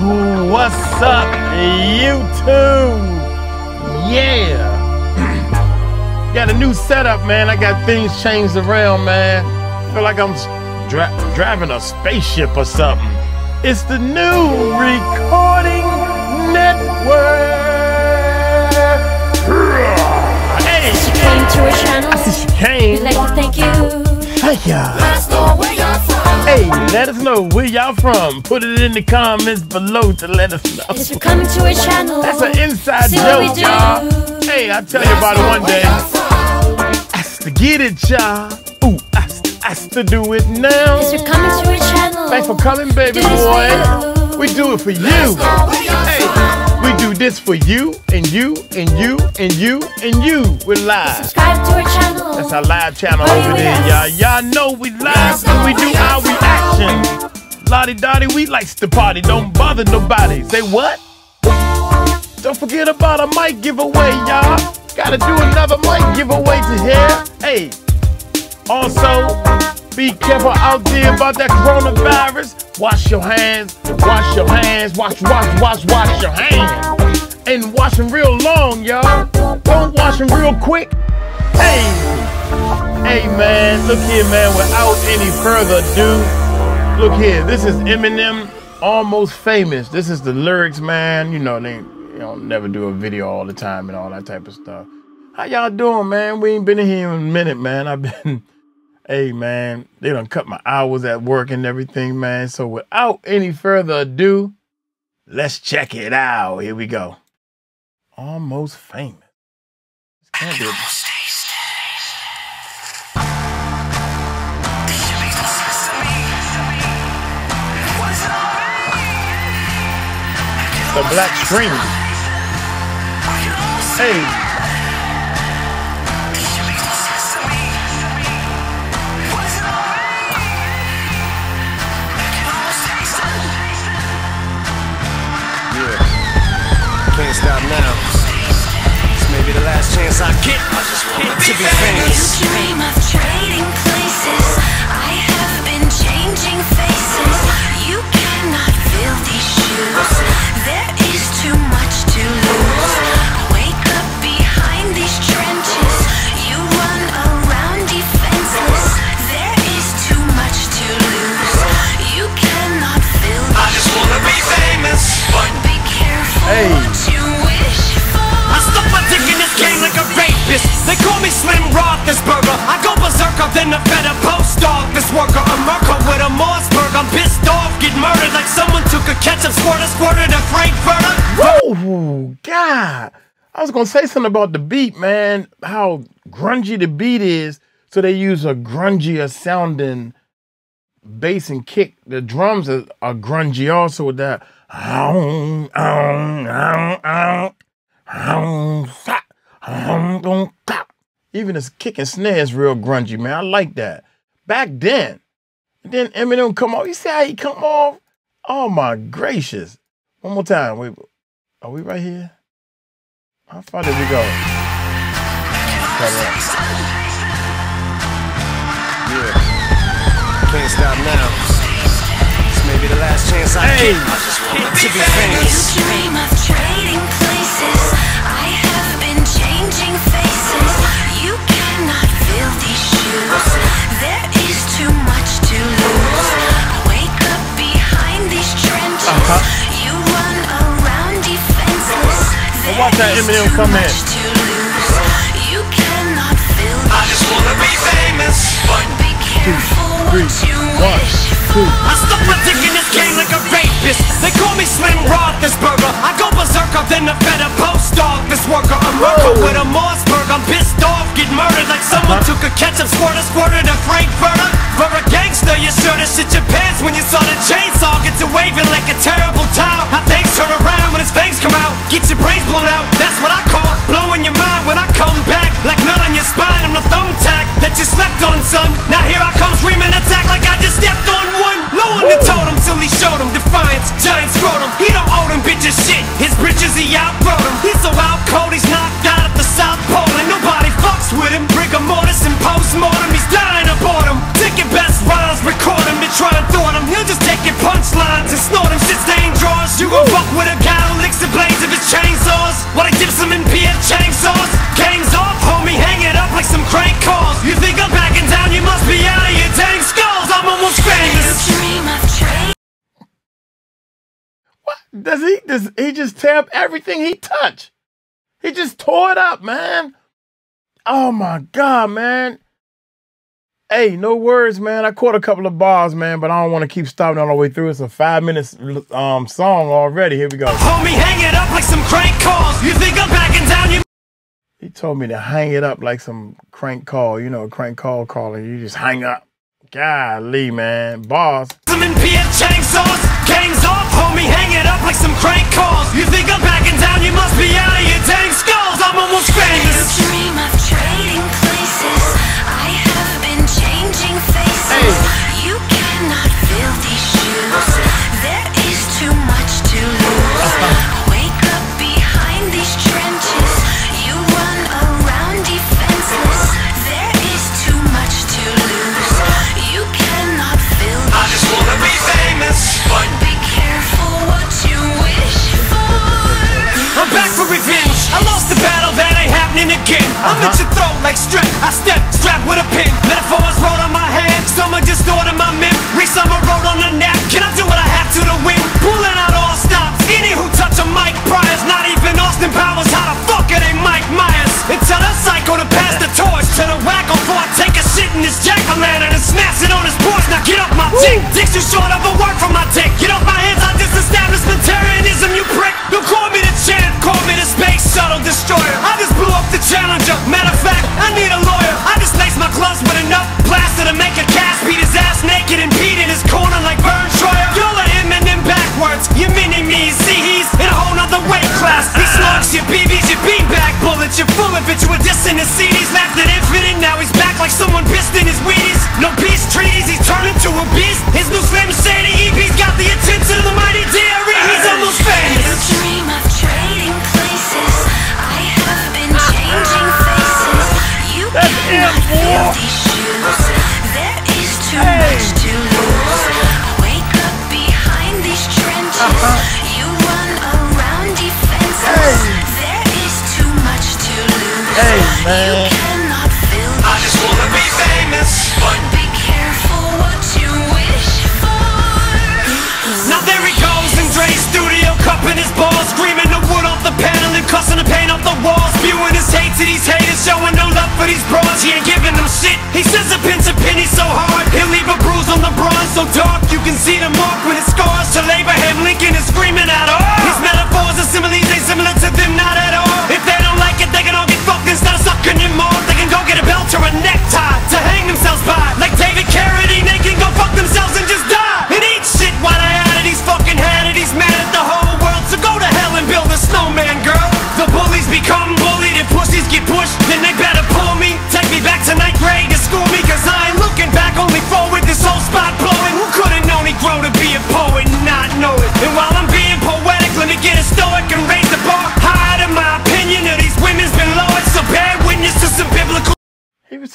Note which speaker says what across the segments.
Speaker 1: What's up, YouTube? Yeah. got a new setup, man. I got things changed around, man. Feel like I'm dri- driving a spaceship or something. It's the new recording network. Hey,
Speaker 2: She came to her channel.
Speaker 1: I see she came.
Speaker 2: We'd like to thank you.
Speaker 1: Thank ya. Hey, let us know where y'all from. Put it in the comments below to let us know.
Speaker 2: Yes, we're coming to her channel.
Speaker 1: That's an inside
Speaker 2: See what we
Speaker 1: joke, y'all. Hey, I'll tell you about it one day. Ask to get it, y'all. Ooh, ask, ask to do it now.
Speaker 2: Yes, we're coming to her channel.
Speaker 1: Thanks for coming, baby boy. We do it for you. Hey, we do this for you and you and you and you and you. We're live.
Speaker 2: Subscribe to her channel.
Speaker 1: That's our live channel over there, y'all. Y'all know we live when we do our reaction. Lottie Dottie, we likes to party. Don't bother nobody. Say what? Don't forget about a mic giveaway, y'all. Gotta do another mic giveaway to here. Hey, also, be careful out there about that coronavirus. Wash your hands, wash your hands, wash, wash, wash, wash your hands. And wash them real long, y'all. Don't wash them real quick. Hey, hey, man, look here, man. Without any further ado, look here. This is Eminem, almost famous. This is the lyrics, man. You know they, you know, never do a video all the time and all that type of stuff. How y'all doing, man? We ain't been in here in a minute, man. I've been, hey, man. They done cut my hours at work and everything, man. So without any further ado, let's check it out. Here we go. Almost famous. This can't be The Black Scream. Hey.
Speaker 3: I get to be famous. Murdered like someone took a ketchup squirted a.
Speaker 1: Whoa, God. I was gonna say something about the beat, man. How grungy the beat is. So they use a grungier sounding bass and kick. The drums are, are grungy also with that. Even this kick and snare is real grungy, man. I like that. Back then. And then Eminem come off. You see how he come off? Oh my gracious. One more time. Wait, are we right here? How far did we go? Cut it up.
Speaker 3: Yeah. Can't stop now. This may be the last chance I
Speaker 1: Hey.
Speaker 3: get to be
Speaker 4: You
Speaker 3: famous.
Speaker 1: Watch that Eminem come in.
Speaker 4: much to. You cannot fill
Speaker 3: I just wanna be famous,
Speaker 4: Be careful what you wish.
Speaker 3: I stuck my dick in this game like a rapist. They call me Slim Roethlisberger. I go berserker than a better post office worker. Merker
Speaker 1: Whoa.
Speaker 3: with a Mossberg. I'm pissed off, get murdered like someone
Speaker 1: Uh-huh.
Speaker 3: took a ketchup squirter, squirted a Frankfurter. For a gangster, you should've shit your pants when you saw the chainsaw. Get to waving like a terrible towel. Things turn around when his fangs come out. Get your brains blown out. That's what I call blowing your mind when I come back. Like nut on your spine, I'm the thumbtack that you slept on, son. Now here I come screaming attack like I just stepped on one. Low on the totem till he showed him defiance. Giant scrotum. He don't owe them bitches shit. His britches he outgrowed
Speaker 1: does he does he just tear up everything he touched? He just tore it up, man. Oh my god, man. Hey, no words, man. I caught a couple of bars, man, but I don't want to keep stopping all the way through. It's a five minutes um song already. Here we go.
Speaker 3: Homie, hang it up like some crank calls. You think I'm backing down? You
Speaker 1: He told me to hang it up like some crank call. You know, a crank call calling. You just hang up. Golly, man. Bars.
Speaker 3: some in PF Chang sauce. Gangs off, homie, hang it up like some crank calls. You think I'm backing down? You must
Speaker 4: too
Speaker 3: short of a word from
Speaker 1: Hey,
Speaker 4: eh.
Speaker 1: man.
Speaker 3: I just wanna be famous, but
Speaker 4: Be careful what you wish for.
Speaker 3: Now there he goes in Dre's studio, cupping his balls, screaming the wood off the panel and cussing the paint off the walls, spewing his hate to these haters, showing no love for these bras. He ain't giving them shit. He says a pinch of penny so hard, he'll leave a bruise on the bronze so dark you can see the mark when it scars.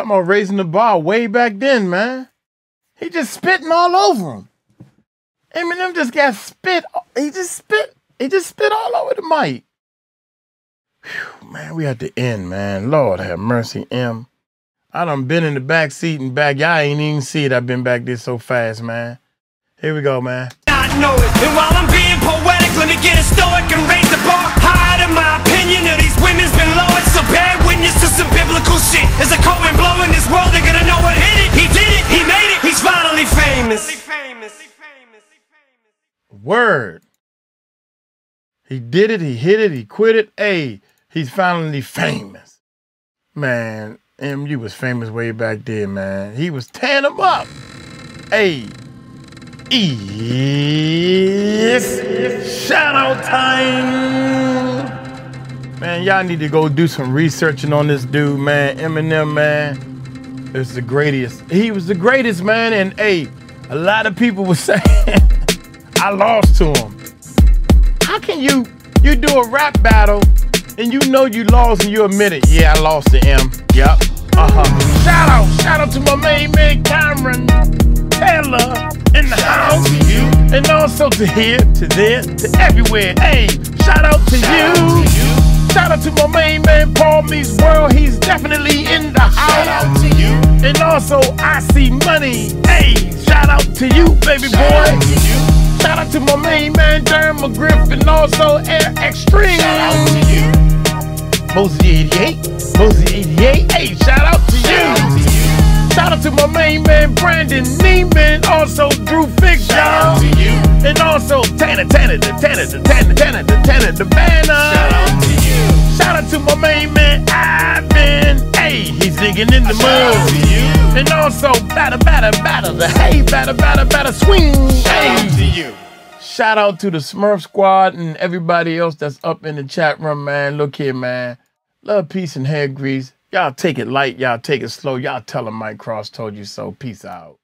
Speaker 1: Talking about raising the bar way back then, man. He just spitting all over him. Eminem just got spit. He just spit. He just spit all over the mic. Whew, man, we at the end, man. Lord have mercy, M. I done been in the back seat and back. Y'all ain't even see it. I've been back there so fast, man. Here we go, man.
Speaker 3: know it. And while I'm being poetic, let me get a stoic and raise the bar higher. In my opinion of these women's been lowered. So bear witness to some biblical shit. There's a cold wind blowing this world. They're gonna know what hit it. He did it. He made it. He's finally famous.
Speaker 1: Word. He did it. He hit it. He quit it. Hey, he's finally famous. Man, MU was famous way back then, man. He was tearing them up. Hey, it's shout out time. Man, y'all need to go do some researching on this dude, man. Eminem, man. is the greatest. He was the greatest, man. And hey, a lot of people were saying I lost to him. How can you you do a rap battle and you know you lost and you admit it? Yeah, I lost to M. Yup. Uh-huh. Shout out, shout out to my main man Cameron Taylor in the house. To You and also to here, to there, to everywhere. Hey, shout out to you. Shout out to my main man Paul Meets World. He's definitely in the house. Shout out to you. And also I see money. Hey, shout out to you, baby boy. Shout out to my main man, Derma Griff, and also Air Extreme.
Speaker 5: Shout out to you.
Speaker 1: Mosey 88, Mosey 88, hey, shout out to
Speaker 5: Shout out
Speaker 1: you.
Speaker 5: to you.
Speaker 1: Shout out to my main man, Brandon Neiman, also Drew Fix,
Speaker 5: Shout out to you.
Speaker 1: And also Tanner, Tanner, the Tanner, the Tanner, Tanner, the Tanner, the banner.
Speaker 5: Shout out to you.
Speaker 1: Shout out to my main man, Ivan. Hey, he's digging in the
Speaker 5: Shout out to
Speaker 1: mud.
Speaker 5: you.
Speaker 1: And also, batter, batter, batter, the hey, batter, batter, batter, swing.
Speaker 5: Shout out to you.
Speaker 1: Shout out to the Smurf squad and everybody else that's up in the chat room, man. Look here, man. Love, peace, and hair grease. Y'all take it light. Y'all take it slow. Y'all tell them Mike Cross told you so. Peace out.